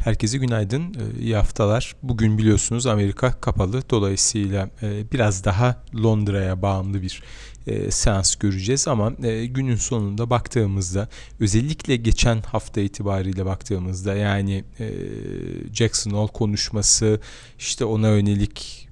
Herkese günaydın, e, iyi haftalar. Bugün biliyorsunuz Amerika kapalı. Dolayısıyla e, biraz daha Londra'ya bağımlı bir e, seans göreceğiz ama günün sonunda baktığımızda özellikle geçen hafta itibariyle baktığımızda yani Jackson Hole konuşması işte ona yönelik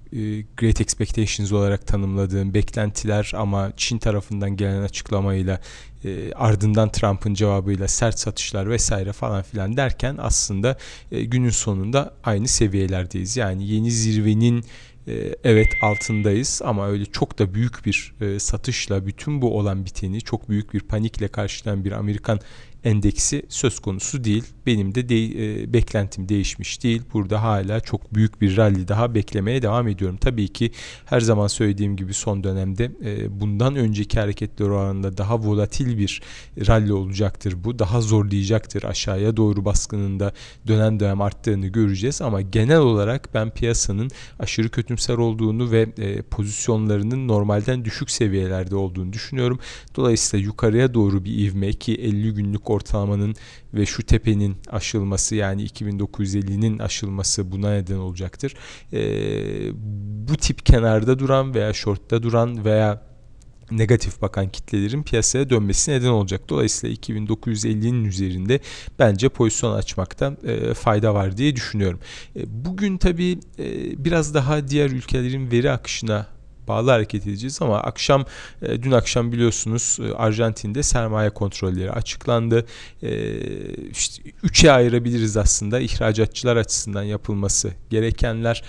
Great Expectations olarak tanımladığım beklentiler ama Çin tarafından gelen açıklamayla e, ardından Trump'ın cevabıyla sert satışlar vesaire falan filan derken aslında e, günün sonunda aynı seviyelerdeyiz. Yani yeni zirvenin e, evet altındayız ama öyle çok da büyük bir e, satışla bütün bu olan biteni çok büyük bir panikle karşılayan bir Amerikan endeksi söz konusu değil. Benim de, de e, beklentim değişmiş değil. Burada hala çok büyük bir rally daha beklemeye devam ediyorum. Tabii ki her zaman söylediğim gibi son dönemde e, bundan önceki hareketler oranında daha volatil bir rally olacaktır bu. Daha zorlayacaktır aşağıya doğru baskının da dönem dönem arttığını göreceğiz ama genel olarak ben piyasanın aşırı kötümser olduğunu ve e, pozisyonlarının normalden düşük seviyelerde olduğunu düşünüyorum. Dolayısıyla yukarıya doğru bir ivme ki 50 günlük ortalamanın ve şu tepenin aşılması yani 2950'nin aşılması buna neden olacaktır. E, bu tip kenarda duran veya shortta duran veya negatif bakan kitlelerin piyasaya dönmesi neden olacak. Dolayısıyla 2950'nin üzerinde bence pozisyon açmakta e, fayda var diye düşünüyorum. E, bugün tabii e, biraz daha diğer ülkelerin veri akışına bağlı hareket edeceğiz ama akşam e, dün akşam biliyorsunuz e, Arjantin'de sermaye kontrolleri açıklandı. E, işte üçe ayırabiliriz aslında ihracatçılar açısından yapılması gerekenler,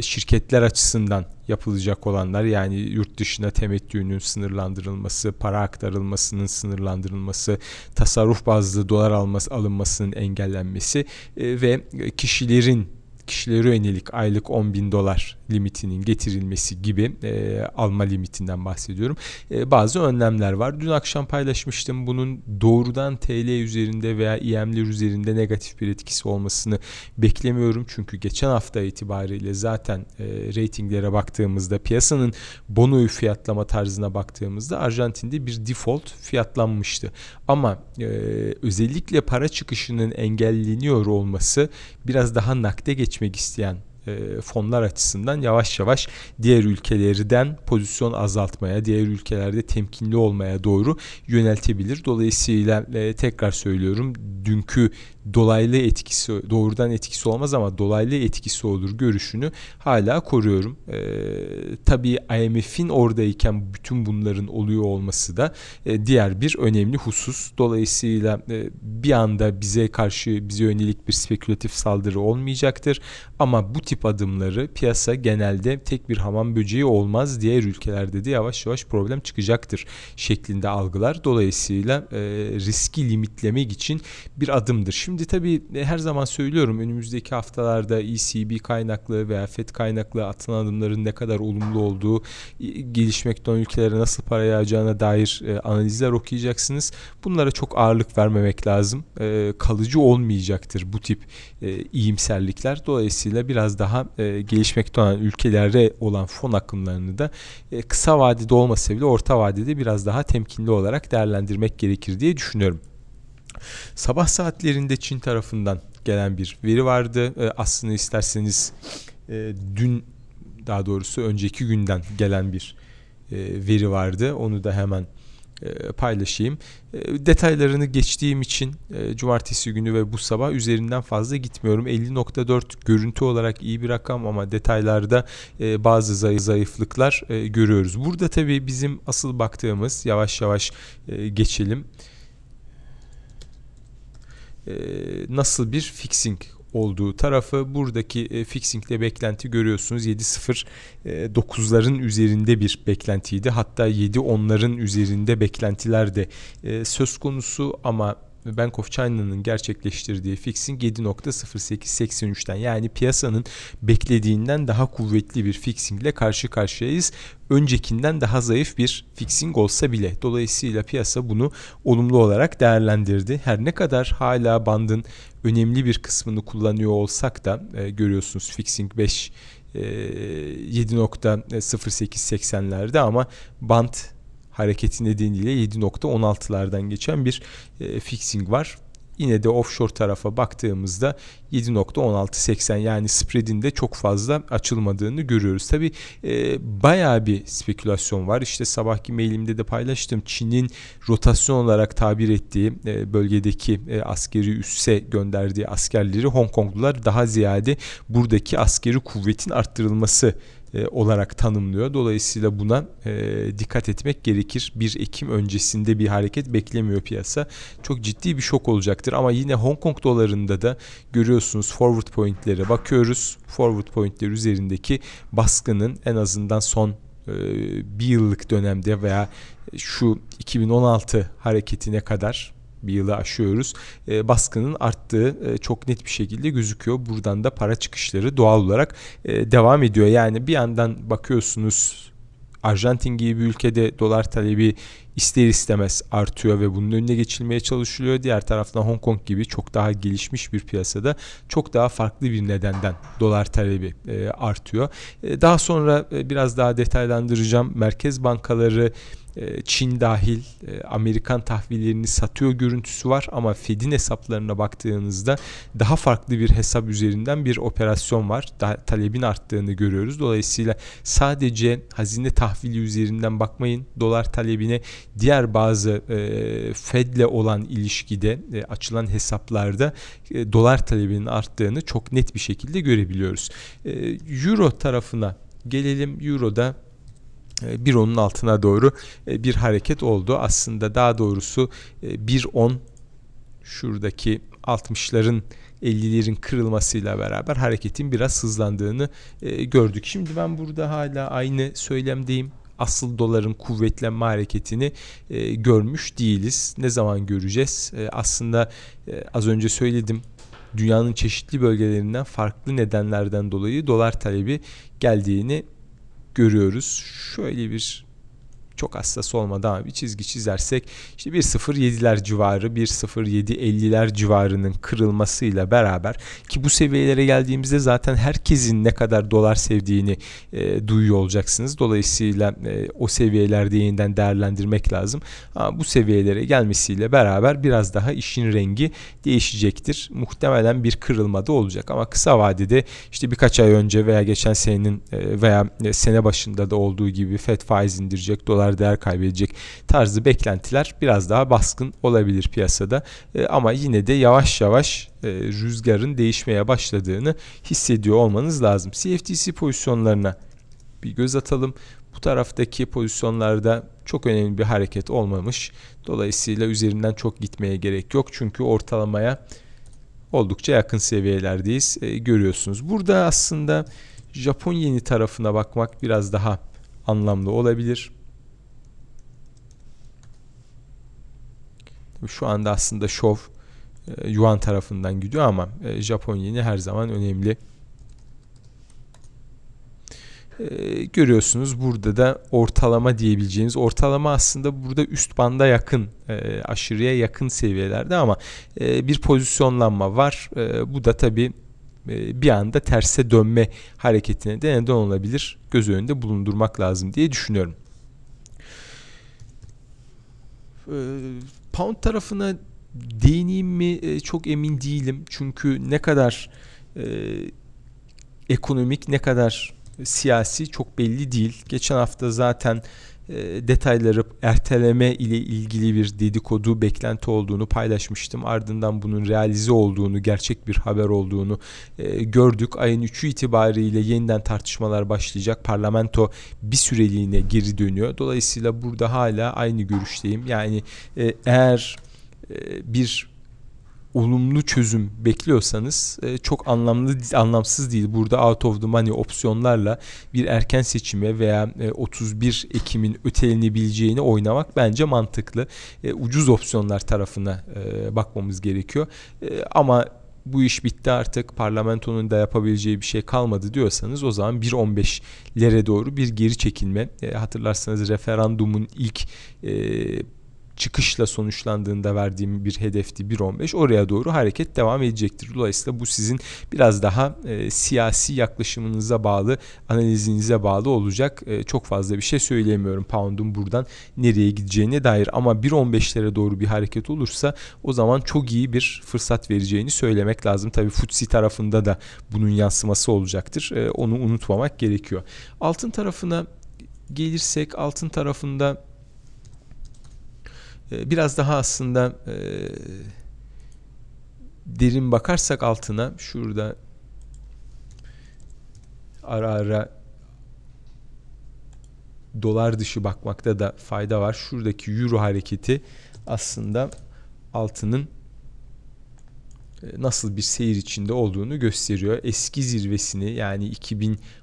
şirketler açısından yapılacak olanlar yani yurt dışına temettünün sınırlandırılması, para aktarılmasının sınırlandırılması, tasarruf bazlı dolar alması alınmasının engellenmesi ve kişilerin kişilere yönelik aylık 10 bin dolar limitinin getirilmesi gibi e, alma limitinden bahsediyorum. E, bazı önlemler var. Dün akşam paylaşmıştım bunun doğrudan TL üzerinde veya IM'ler üzerinde negatif bir etkisi olmasını beklemiyorum. Çünkü geçen hafta itibariyle zaten e, reytinglere baktığımızda piyasanın bonoyu fiyatlama tarzına baktığımızda Arjantin'de bir default fiyatlanmıştı. Ama e, özellikle para çıkışının engelleniyor olması biraz daha nakde geçmek isteyen e, fonlar açısından yavaş yavaş diğer ülkelerden pozisyon azaltmaya, diğer ülkelerde temkinli olmaya doğru yöneltebilir. Dolayısıyla e, tekrar söylüyorum dünkü dolaylı etkisi doğrudan etkisi olmaz ama dolaylı etkisi olur görüşünü hala koruyorum. Ee, tabii IMF'in oradayken bütün bunların oluyor olması da e, diğer bir önemli husus. Dolayısıyla e, bir anda bize karşı bize yönelik bir spekülatif saldırı olmayacaktır. Ama bu tip adımları piyasa genelde tek bir hamam böceği olmaz. Diğer ülkelerde de yavaş yavaş problem çıkacaktır şeklinde algılar. Dolayısıyla e, riski limitlemek için bir adımdır. Şimdi tabii e, her zaman söylüyorum önümüzdeki haftalarda ECB kaynaklı veya FED kaynaklı atılan adımların ne kadar olumlu olduğu, gelişmekte olan ülkelere nasıl para yağacağına dair e, analizler okuyacaksınız. Bunlara çok ağırlık vermemek lazım. E, kalıcı olmayacaktır bu tip iyimserlikler. Dolayısıyla biraz daha gelişmekte olan ülkelere olan fon akımlarını da kısa vadede olmasa bile orta vadede biraz daha temkinli olarak değerlendirmek gerekir diye düşünüyorum. Sabah saatlerinde Çin tarafından gelen bir veri vardı. E, aslında isterseniz e, dün daha doğrusu önceki günden gelen bir e, veri vardı. Onu da hemen e, paylaşayım. E, detaylarını geçtiğim için e, cumartesi günü ve bu sabah üzerinden fazla gitmiyorum. 50.4 görüntü olarak iyi bir rakam ama detaylarda e, bazı zayıf zayıflıklar e, görüyoruz. Burada tabii bizim asıl baktığımız yavaş yavaş e, geçelim e, nasıl bir fixing olduğu tarafı buradaki e, fixingle beklenti görüyorsunuz 7.09'ların e, üzerinde bir beklentiydi hatta 7.10'ların üzerinde beklentiler de e, söz konusu ama Bank of China'nın gerçekleştirdiği fixing 7.0883'ten yani piyasanın beklediğinden daha kuvvetli bir fixing ile karşı karşıyayız. Öncekinden daha zayıf bir fixing olsa bile. Dolayısıyla piyasa bunu olumlu olarak değerlendirdi. Her ne kadar hala bandın önemli bir kısmını kullanıyor olsak da e, görüyorsunuz fixing 5 e, 7.0880'lerde ama bant hareketi nedeniyle 7.16'lardan geçen bir e, fixing var. Yine de offshore tarafa baktığımızda 7.1680 yani spread'in de çok fazla açılmadığını görüyoruz. Tabi e, bayağı bir spekülasyon var. İşte sabahki mailimde de paylaştım. Çin'in rotasyon olarak tabir ettiği e, bölgedeki e, askeri üsse gönderdiği askerleri Hong Konglular daha ziyade buradaki askeri kuvvetin arttırılması e, olarak tanımlıyor. Dolayısıyla buna e, dikkat etmek gerekir. 1 Ekim öncesinde bir hareket beklemiyor piyasa. Çok ciddi bir şok olacaktır ama yine Hong Kong dolarında da görüyorsunuz forward pointlere bakıyoruz. Forward pointler üzerindeki baskının en azından son e, bir yıllık dönemde veya şu 2016 hareketine kadar bir yılı aşıyoruz. E, baskının arttığı e, çok net bir şekilde gözüküyor. Buradan da para çıkışları doğal olarak e, devam ediyor. Yani bir yandan bakıyorsunuz Arjantin gibi bir ülkede dolar talebi ister istemez artıyor ve bunun önüne geçilmeye çalışılıyor. Diğer taraftan Hong Kong gibi çok daha gelişmiş bir piyasada çok daha farklı bir nedenden dolar talebi e, artıyor. E, daha sonra e, biraz daha detaylandıracağım. Merkez bankaları Çin dahil e, Amerikan tahvillerini satıyor görüntüsü var ama Fed'in hesaplarına baktığınızda daha farklı bir hesap üzerinden bir operasyon var. Daha talebin arttığını görüyoruz. Dolayısıyla sadece hazine tahvili üzerinden bakmayın. Dolar talebine diğer bazı e, Fed'le olan ilişkide e, açılan hesaplarda dolar talebinin arttığını çok net bir şekilde görebiliyoruz. Euro tarafına gelelim. Euro'da bir onun altına doğru e, bir hareket oldu. Aslında daha doğrusu 1.10 e, şuradaki 60'ların 50'lerin kırılmasıyla beraber hareketin biraz hızlandığını gördük. Şimdi ben burada hala aynı söylemdeyim. Asıl doların kuvvetlenme hareketini görmüş değiliz. Ne zaman göreceğiz? aslında az önce söyledim dünyanın çeşitli bölgelerinden farklı nedenlerden dolayı dolar talebi geldiğini görüyoruz. Şöyle bir çok hassas olmadan bir çizgi çizersek işte 1.07'ler civarı 1.07.50'ler civarının kırılmasıyla beraber ki bu seviyelere geldiğimizde zaten herkesin ne kadar dolar sevdiğini e, duyuyor olacaksınız. Dolayısıyla e, o seviyelerde yeniden değerlendirmek lazım. Ama bu seviyelere gelmesiyle beraber biraz daha işin rengi değişecektir. Muhtemelen bir kırılma da olacak ama kısa vadede işte birkaç ay önce veya geçen senenin e, veya e, sene başında da olduğu gibi FED faiz indirecek, dolar kadar değer kaybedecek tarzı beklentiler biraz daha baskın olabilir piyasada. E, ama yine de yavaş yavaş e, rüzgarın değişmeye başladığını hissediyor olmanız lazım. CFTC pozisyonlarına bir göz atalım. Bu taraftaki pozisyonlarda çok önemli bir hareket olmamış. Dolayısıyla üzerinden çok gitmeye gerek yok. Çünkü ortalamaya oldukça yakın seviyelerdeyiz. E, görüyorsunuz. Burada aslında Japon yeni tarafına bakmak biraz daha anlamlı olabilir. Şu anda aslında şov e, Yuan tarafından gidiyor ama e, Japon yeni her zaman önemli. E, görüyorsunuz burada da ortalama diyebileceğiniz ortalama aslında burada üst banda yakın e, aşırıya yakın seviyelerde ama bir pozisyonlanma var. Bu da tabi e, bir anda terse dönme hareketine de neden olabilir. Göz önünde bulundurmak lazım diye düşünüyorum. Pound tarafına değineyim mi e, çok emin değilim. Çünkü ne kadar e, ekonomik ne kadar siyasi çok belli değil. Geçen hafta zaten detayları erteleme ile ilgili bir dedikodu beklenti olduğunu paylaşmıştım. Ardından bunun realize olduğunu, gerçek bir haber olduğunu e, gördük. Ayın 3'ü itibariyle yeniden tartışmalar başlayacak. Parlamento bir süreliğine geri dönüyor. Dolayısıyla burada hala aynı görüşteyim. Yani e, eğer e, bir olumlu çözüm bekliyorsanız e, çok anlamlı anlamsız değil. Burada out of the money opsiyonlarla bir erken seçime veya e, 31 Ekim'in ötelenebileceğini oynamak bence mantıklı. E, ucuz opsiyonlar tarafına e, bakmamız gerekiyor. E, ama bu iş bitti artık parlamentonun da yapabileceği bir şey kalmadı diyorsanız o zaman 1.15'lere doğru bir geri çekilme. E, hatırlarsanız referandumun ilk e, çıkışla sonuçlandığında verdiğim bir hedefti 1.15 oraya doğru hareket devam edecektir. Dolayısıyla bu sizin biraz daha e, siyasi yaklaşımınıza bağlı, analizinize bağlı olacak. E, çok fazla bir şey söyleyemiyorum pound'un buradan nereye gideceğine dair ama 1.15'lere doğru bir hareket olursa o zaman çok iyi bir fırsat vereceğini söylemek lazım. Tabii FTSE tarafında da bunun yansıması olacaktır. E, onu unutmamak gerekiyor. Altın tarafına gelirsek altın tarafında biraz daha aslında e, derin bakarsak altına şurada ara ara dolar dışı bakmakta da fayda var. Şuradaki euro hareketi aslında altının nasıl bir seyir içinde olduğunu gösteriyor. Eski zirvesini yani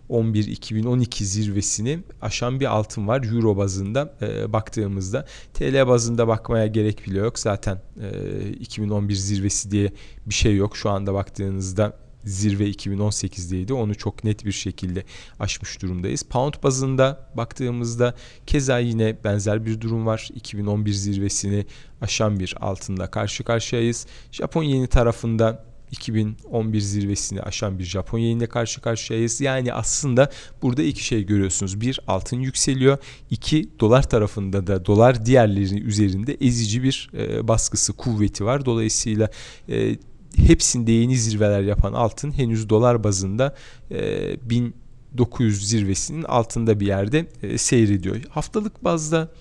2011-2012 zirvesini aşan bir altın var Euro bazında e, baktığımızda. TL bazında bakmaya gerek bile yok. Zaten e, 2011 zirvesi diye bir şey yok. Şu anda baktığınızda zirve 2018'deydi. Onu çok net bir şekilde aşmış durumdayız. Pound bazında baktığımızda keza yine benzer bir durum var. 2011 zirvesini aşan bir altında karşı karşıyayız. Japon yeni tarafında 2011 zirvesini aşan bir Japon yenile karşı karşıyayız. Yani aslında burada iki şey görüyorsunuz. Bir altın yükseliyor. İki dolar tarafında da dolar diğerleri üzerinde ezici bir e, baskısı kuvveti var. Dolayısıyla e, hepsinde yeni zirveler yapan altın henüz dolar bazında e, 1900 zirvesinin altında bir yerde e, seyrediyor. Haftalık bazda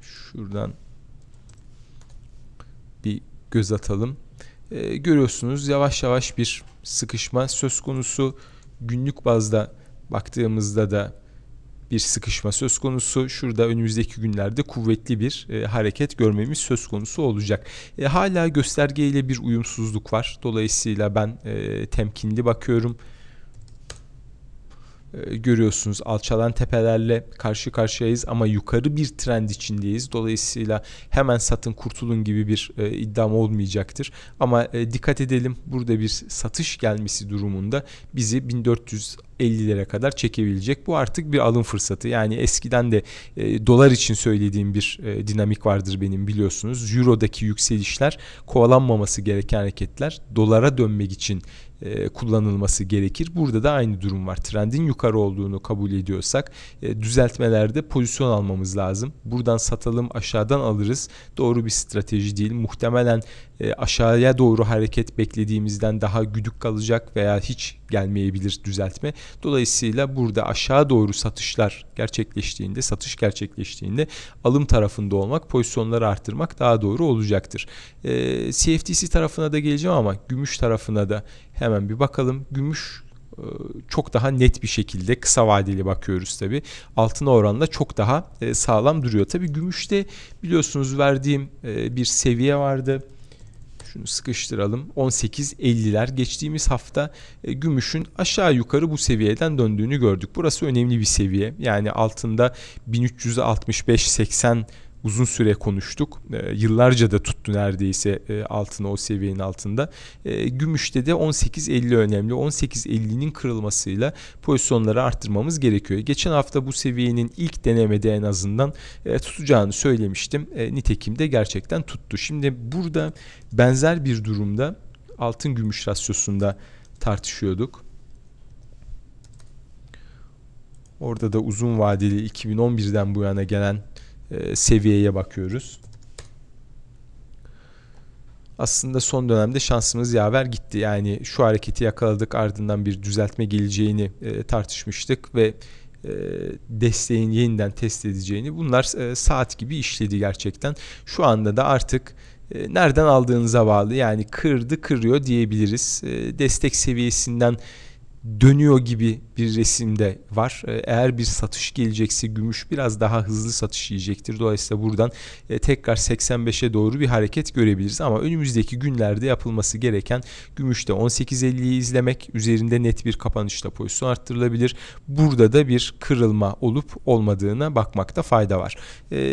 şuradan bir göz atalım. E, görüyorsunuz yavaş yavaş bir sıkışma söz konusu. Günlük bazda baktığımızda da bir sıkışma söz konusu. Şurada önümüzdeki günlerde kuvvetli bir e, hareket görmemiz söz konusu olacak. E, hala göstergeyle bir uyumsuzluk var. Dolayısıyla ben e, temkinli bakıyorum. E, görüyorsunuz alçalan tepelerle karşı karşıyayız ama yukarı bir trend içindeyiz. Dolayısıyla hemen satın kurtulun gibi bir e, iddiam olmayacaktır. Ama e, dikkat edelim burada bir satış gelmesi durumunda bizi 1400 50'lere kadar çekebilecek. Bu artık bir alım fırsatı. Yani eskiden de e, dolar için söylediğim bir e, dinamik vardır benim biliyorsunuz. Euro'daki yükselişler kovalanmaması gereken hareketler. Dolara dönmek için e, kullanılması gerekir. Burada da aynı durum var. Trendin yukarı olduğunu kabul ediyorsak e, düzeltmelerde pozisyon almamız lazım. Buradan satalım aşağıdan alırız. Doğru bir strateji değil. Muhtemelen e, aşağıya doğru hareket beklediğimizden daha güdük kalacak veya hiç gelmeyebilir düzeltme. Dolayısıyla burada aşağı doğru satışlar gerçekleştiğinde, satış gerçekleştiğinde alım tarafında olmak, pozisyonları arttırmak daha doğru olacaktır. E, CFTC tarafına da geleceğim ama gümüş tarafına da hemen bir bakalım. Gümüş e, çok daha net bir şekilde kısa vadeli bakıyoruz tabi. Altına oranla çok daha e, sağlam duruyor. Tabi gümüşte biliyorsunuz verdiğim e, bir seviye vardı şunu sıkıştıralım. 18.50'ler. Geçtiğimiz hafta e, gümüşün aşağı yukarı bu seviyeden döndüğünü gördük. Burası önemli bir seviye. Yani altında 1365-80 uzun süre konuştuk. E, yıllarca da tuttu neredeyse e, altına o seviyenin altında. E, gümüşte de 18.50 önemli. 18.50'nin kırılmasıyla pozisyonları arttırmamız gerekiyor. Geçen hafta bu seviyenin ilk denemede en azından e, tutacağını söylemiştim. E, nitekim de gerçekten tuttu. Şimdi burada benzer bir durumda altın gümüş rasyosunda tartışıyorduk. Orada da uzun vadeli 2011'den bu yana gelen e, seviyeye bakıyoruz. Aslında son dönemde şansımız yaver gitti. Yani şu hareketi yakaladık ardından bir düzeltme geleceğini e, tartışmıştık ve e, desteğin yeniden test edeceğini bunlar saat gibi işledi gerçekten. Şu anda da artık nereden aldığınıza bağlı yani kırdı kırıyor diyebiliriz. Destek seviyesinden dönüyor gibi bir resimde var. Ee, eğer bir satış gelecekse gümüş biraz daha hızlı satış yiyecektir. Dolayısıyla buradan e, tekrar 85'e doğru bir hareket görebiliriz. Ama önümüzdeki günlerde yapılması gereken gümüşte 18.50'yi izlemek üzerinde net bir kapanışla pozisyon arttırılabilir. Burada da bir kırılma olup olmadığına bakmakta fayda var.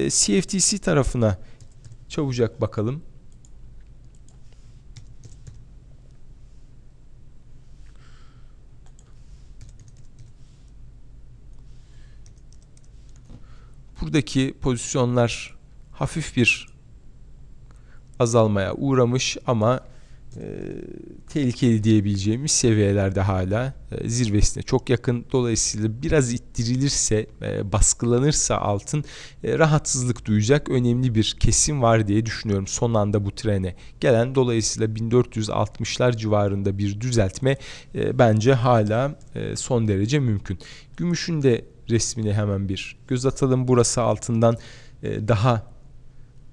CFTC tarafına çabucak bakalım. Buradaki pozisyonlar hafif bir azalmaya uğramış ama e, tehlikeli diyebileceğimiz seviyelerde hala e, zirvesine çok yakın. Dolayısıyla biraz ittirilirse, e, baskılanırsa altın e, rahatsızlık duyacak önemli bir kesim var diye düşünüyorum son anda bu trene gelen. Dolayısıyla 1460'lar civarında bir düzeltme e, bence hala e, son derece mümkün. Gümüşün de resmine hemen bir göz atalım. Burası altından e, daha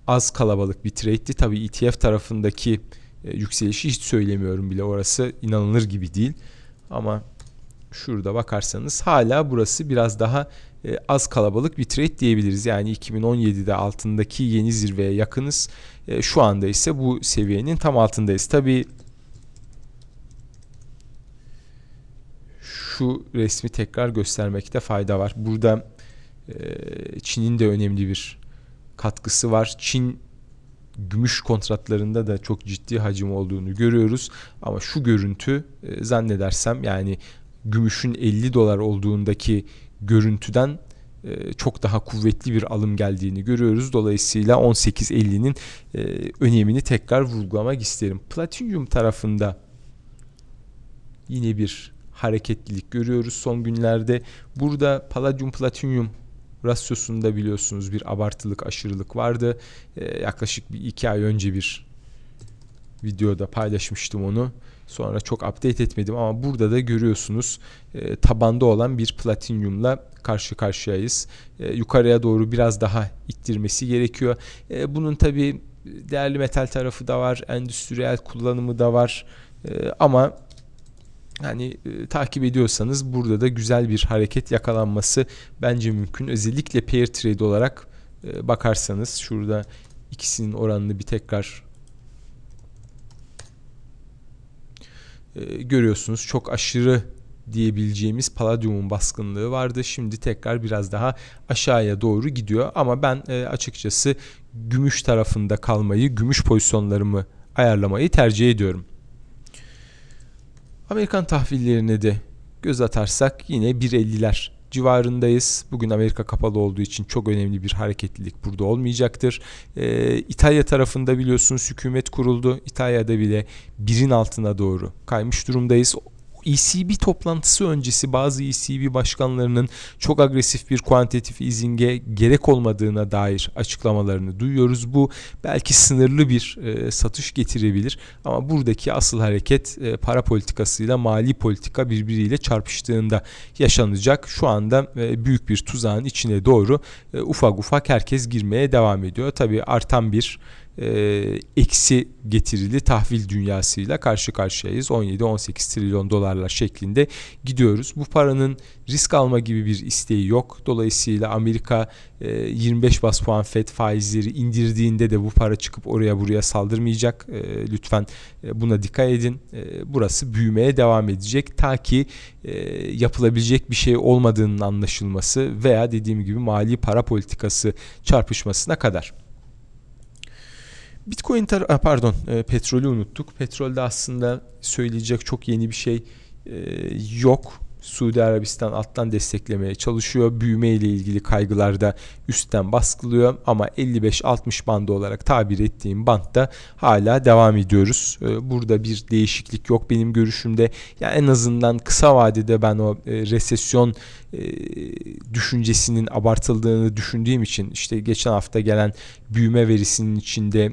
az kalabalık bir trade'ti. Tabii ETF tarafındaki e, yükselişi hiç söylemiyorum bile. Orası inanılır gibi değil. Ama şurada bakarsanız hala burası biraz daha e, az kalabalık bir trade diyebiliriz. Yani 2017'de altındaki yeni zirveye yakınız. Şu anda ise bu seviyenin tam altındayız. Tabii şu resmi tekrar göstermekte fayda var. Burada Çin'in de önemli bir katkısı var. Çin gümüş kontratlarında da çok ciddi hacim olduğunu görüyoruz. Ama şu görüntü e, zannedersem yani gümüşün 50 dolar olduğundaki görüntüden e, çok daha kuvvetli bir alım geldiğini görüyoruz. Dolayısıyla 18.50'nin e, önemini tekrar vurgulamak isterim. Platinum tarafında yine bir hareketlilik görüyoruz son günlerde. Burada palladium platinum rasyosunda biliyorsunuz bir abartılık, aşırılık vardı. E, yaklaşık bir iki ay önce bir videoda paylaşmıştım onu. Sonra çok update etmedim ama burada da görüyorsunuz e, tabanda olan bir platinyumla karşı karşıyayız. E, yukarıya doğru biraz daha ittirmesi gerekiyor. E, bunun tabi değerli metal tarafı da var, endüstriyel kullanımı da var. E, ama hani e, takip ediyorsanız burada da güzel bir hareket yakalanması bence mümkün. Özellikle pair trade olarak e, bakarsanız şurada ikisinin oranını bir tekrar e, görüyorsunuz. Çok aşırı diyebileceğimiz palladium'un baskınlığı vardı. Şimdi tekrar biraz daha aşağıya doğru gidiyor ama ben e, açıkçası gümüş tarafında kalmayı, gümüş pozisyonlarımı ayarlamayı tercih ediyorum. Amerikan tahvillerine de göz atarsak yine 1.50'ler civarındayız. Bugün Amerika kapalı olduğu için çok önemli bir hareketlilik burada olmayacaktır. Ee, İtalya tarafında biliyorsunuz hükümet kuruldu. İtalya'da bile birin altına doğru kaymış durumdayız. ECB toplantısı öncesi bazı ECB başkanlarının çok agresif bir kuantitatif easing'e gerek olmadığına dair açıklamalarını duyuyoruz. Bu belki sınırlı bir e, satış getirebilir ama buradaki asıl hareket e, para politikasıyla mali politika birbiriyle çarpıştığında yaşanacak. Şu anda e, büyük bir tuzağın içine doğru e, ufak ufak herkes girmeye devam ediyor. Tabii artan bir e, eksi getirili tahvil dünyasıyla karşı karşıyayız. 17-18 trilyon dolarlar şeklinde gidiyoruz. Bu paranın risk alma gibi bir isteği yok. Dolayısıyla Amerika e, 25 bas puan FED faizleri indirdiğinde de bu para çıkıp oraya buraya saldırmayacak. E, lütfen e, buna dikkat edin. E, burası büyümeye devam edecek ta ki e, yapılabilecek bir şey olmadığının anlaşılması veya dediğim gibi mali para politikası çarpışmasına kadar. Bitcoin tar pardon e, petrolü unuttuk. Petrolde aslında söyleyecek çok yeni bir şey e, yok. Suudi Arabistan alttan desteklemeye çalışıyor. Büyüme ile ilgili kaygılar da üstten baskılıyor ama 55-60 bandı olarak tabir ettiğim bantta hala devam ediyoruz. E, burada bir değişiklik yok benim görüşümde. Yani en azından kısa vadede ben o e, resesyon e, düşüncesinin abartıldığını düşündüğüm için işte geçen hafta gelen büyüme verisinin içinde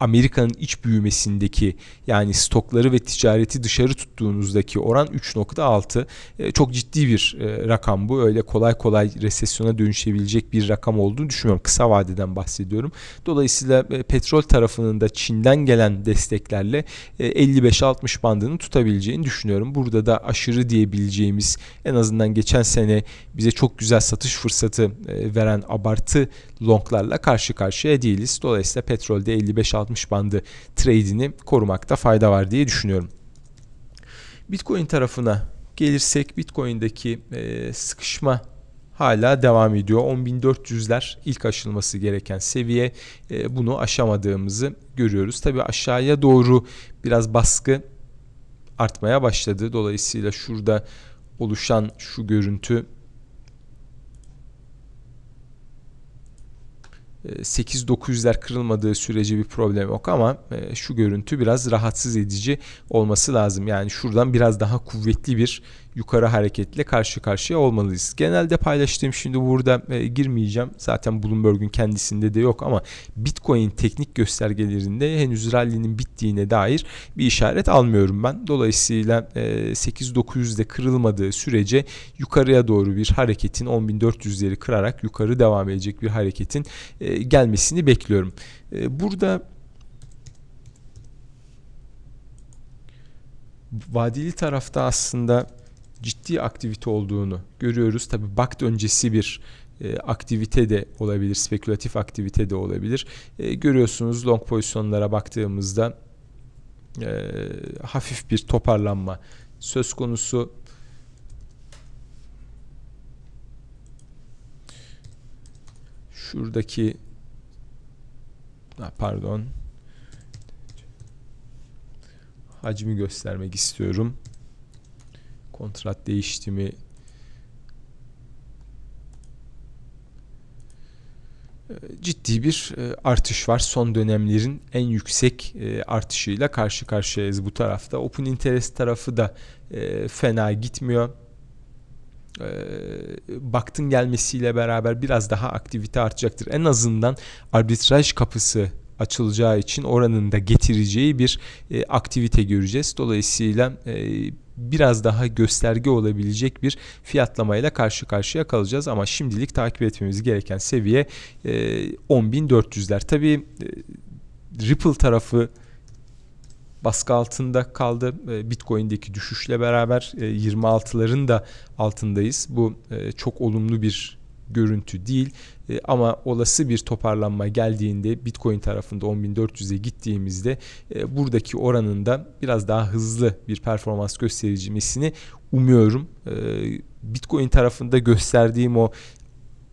Amerika'nın iç büyümesindeki yani stokları ve ticareti dışarı tuttuğunuzdaki oran 3.6 e, çok ciddi bir e, rakam bu. Öyle kolay kolay resesyona dönüşebilecek bir rakam olduğunu düşünmüyorum. Kısa vadeden bahsediyorum. Dolayısıyla e, petrol tarafının da Çin'den gelen desteklerle e, 55-60 bandını tutabileceğini düşünüyorum. Burada da aşırı diyebileceğimiz en azından geçen sene bize çok güzel satış fırsatı e, veren abartı longlarla karşı karşıya değiliz. Dolayısıyla petrolde 55-60 bandı trade'ini korumakta fayda var diye düşünüyorum. Bitcoin tarafına gelirsek Bitcoin'deki e, sıkışma hala devam ediyor. 10.400'ler ilk aşılması gereken seviye. E, bunu aşamadığımızı görüyoruz. Tabi aşağıya doğru biraz baskı artmaya başladı. Dolayısıyla şurada oluşan şu görüntü 8900'ler kırılmadığı sürece bir problem yok ama e, şu görüntü biraz rahatsız edici olması lazım. Yani şuradan biraz daha kuvvetli bir yukarı hareketle karşı karşıya olmalıyız. Genelde paylaştığım şimdi burada e, girmeyeceğim. Zaten Bloomberg'un kendisinde de yok ama Bitcoin teknik göstergelerinde henüz rally'nin bittiğine dair bir işaret almıyorum ben. Dolayısıyla e, 8900'de kırılmadığı sürece yukarıya doğru bir hareketin 10.400'leri kırarak yukarı devam edecek bir hareketin e, gelmesini bekliyorum. E, burada vadeli tarafta aslında ciddi aktivite olduğunu görüyoruz. Tabi BAKT öncesi bir e, aktivite de olabilir, spekülatif aktivite de olabilir. E, görüyorsunuz long pozisyonlara baktığımızda e, hafif bir toparlanma söz konusu. Şuradaki pardon hacmi göstermek istiyorum. Kontrat değişti mi? Ee, ciddi bir e, artış var. Son dönemlerin en yüksek e, artışıyla karşı karşıyayız bu tarafta. Open interest tarafı da e, fena gitmiyor. Baktın gelmesiyle beraber biraz daha aktivite artacaktır. En azından arbitraj kapısı açılacağı için oranın da getireceği bir aktivite göreceğiz. Dolayısıyla biraz daha gösterge olabilecek bir fiyatlamayla karşı karşıya kalacağız. Ama şimdilik takip etmemiz gereken seviye e, 10.400'ler. Tabii e, Ripple tarafı baskı altında kaldı. E, Bitcoin'deki düşüşle beraber 26'ların e, da altındayız. Bu çok olumlu bir görüntü değil. E, ama olası bir toparlanma geldiğinde Bitcoin tarafında 10.400'e gittiğimizde e, buradaki oranında biraz daha hızlı bir performans göstericimesini umuyorum. E, Bitcoin tarafında gösterdiğim o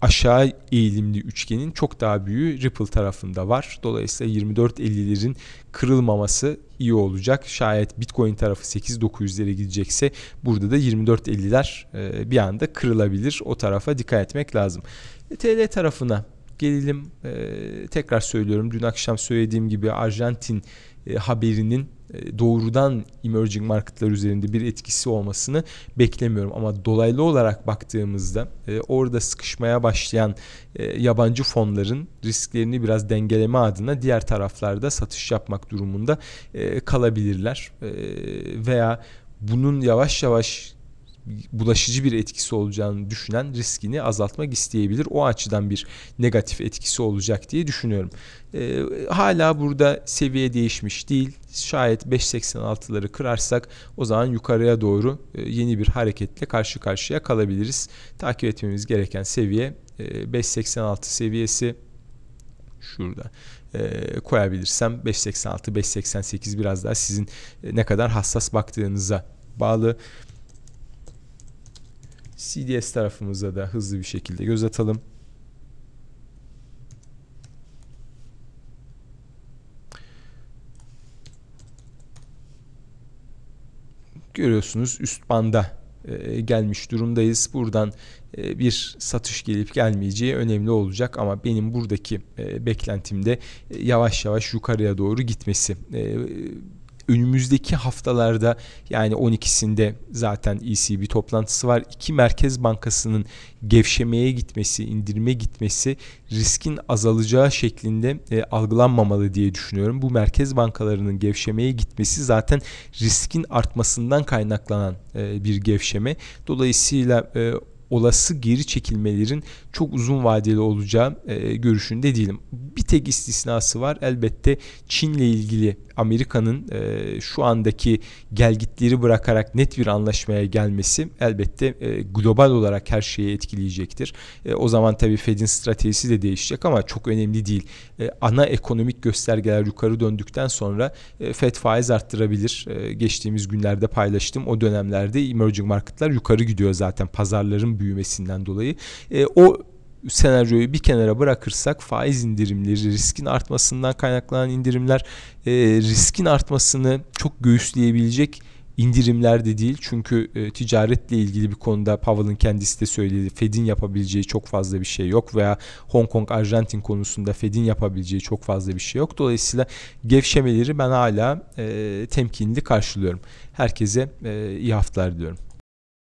aşağı eğilimli üçgenin çok daha büyüğü Ripple tarafında var. Dolayısıyla 24.50'lerin kırılmaması iyi olacak. Şayet Bitcoin tarafı 8.900'lere gidecekse burada da 24.50'ler e, bir anda kırılabilir. O tarafa dikkat etmek lazım. E, TL tarafına gelelim. E, tekrar söylüyorum dün akşam söylediğim gibi Arjantin haberinin e, doğrudan emerging marketlar üzerinde bir etkisi olmasını beklemiyorum. Ama dolaylı olarak baktığımızda e, orada sıkışmaya başlayan e, yabancı fonların risklerini biraz dengeleme adına diğer taraflarda satış yapmak durumunda kalabilirler. Veya bunun yavaş yavaş bulaşıcı bir etkisi olacağını düşünen riskini azaltmak isteyebilir. O açıdan bir negatif etkisi olacak diye düşünüyorum. Ee, hala burada seviye değişmiş değil. Şayet 5.86'ları kırarsak o zaman yukarıya doğru e, yeni bir hareketle karşı karşıya kalabiliriz. Takip etmemiz gereken seviye e, 5.86 seviyesi şurada e, koyabilirsem 5.86 5.88 biraz daha sizin e, ne kadar hassas baktığınıza bağlı. CDS tarafımıza da hızlı bir şekilde göz atalım. Görüyorsunuz üst banda e, gelmiş durumdayız. Buradan e, bir satış gelip gelmeyeceği önemli olacak ama benim buradaki e, beklentimde yavaş yavaş yukarıya doğru gitmesi önümüzdeki haftalarda yani 12'sinde zaten ECB toplantısı var. İki merkez bankasının gevşemeye gitmesi, indirime gitmesi riskin azalacağı şeklinde e, algılanmamalı diye düşünüyorum. Bu merkez bankalarının gevşemeye gitmesi zaten riskin artmasından kaynaklanan e, bir gevşeme. Dolayısıyla e, olası geri çekilmelerin çok uzun vadeli olacağı e, görüşünde değilim. Bir tek istisnası var elbette Çin'le ilgili Amerika'nın e, şu andaki gelgitleri bırakarak net bir anlaşmaya gelmesi elbette e, global olarak her şeyi etkileyecektir. O zaman tabii Fed'in stratejisi de değişecek ama çok önemli değil. Ana ekonomik göstergeler yukarı döndükten sonra Fed faiz arttırabilir. Geçtiğimiz günlerde paylaştım. O dönemlerde emerging marketlar yukarı gidiyor zaten pazarların büyümesinden dolayı. E, o senaryoyu bir kenara bırakırsak faiz indirimleri, riskin artmasından kaynaklanan indirimler e, riskin artmasını çok göğüsleyebilecek indirimler de değil. Çünkü e, ticaretle ilgili bir konuda Powell'ın kendisi de söyledi. Fed'in yapabileceği çok fazla bir şey yok veya Hong Kong, Arjantin konusunda Fed'in yapabileceği çok fazla bir şey yok. Dolayısıyla gevşemeleri ben hala e, temkinli karşılıyorum. Herkese e, iyi haftalar diliyorum.